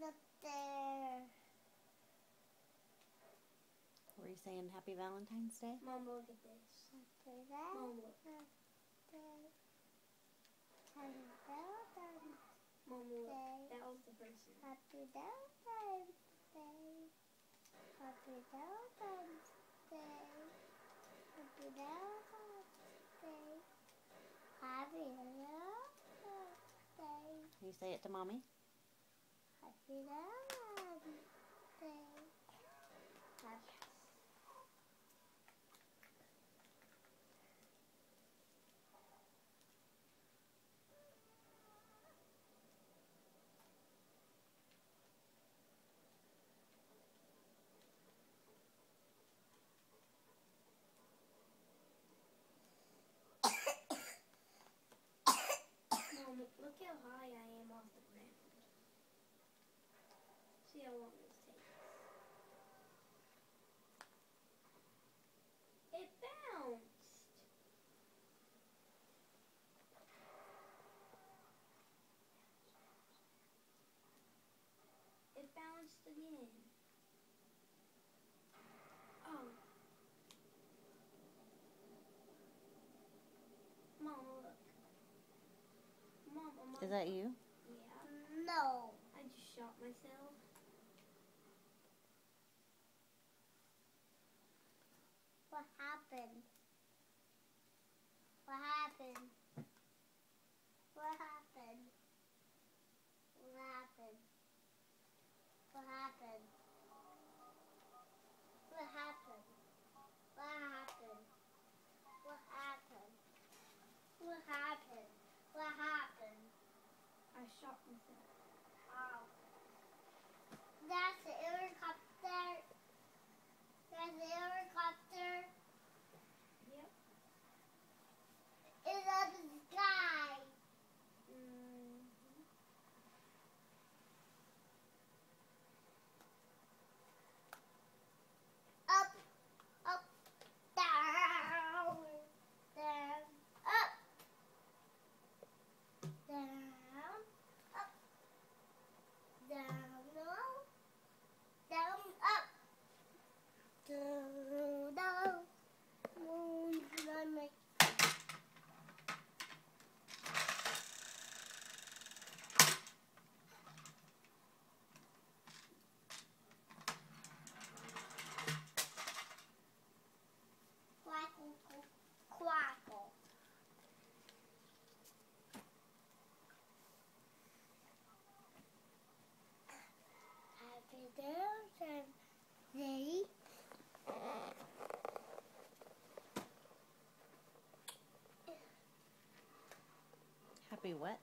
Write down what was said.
is up there. Were you saying Happy Valentine's Day? Mom, look at this. After that, Mom, look. After Valentine's Mom, look. Day. That was the person. Happy Valentine's Day. Happy Valentine's Day. Happy Valentine's Day. Happy Valentine's Day. Can you say it to Mommy? Look how high I am off the ground. See how long this takes. It bounced. It bounced again. Oh. Mom, look. Mom, am I- Is that you? Yeah. No. I just shot myself. What happened? Shot myself. Day. Happy what?